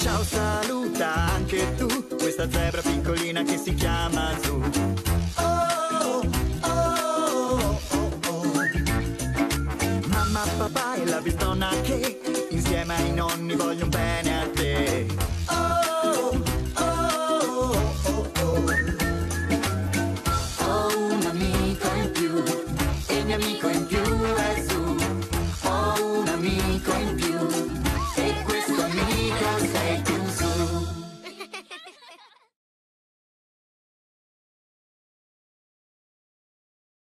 Ciao saluta anche tu questa zebra piccolina che si chiama Zoo. Oh, oh, oh, Mamma, papà e la bistonna che insieme ai nonni vogliono bene a te. Ho un amico in più, e il mio amico in più è Zoo.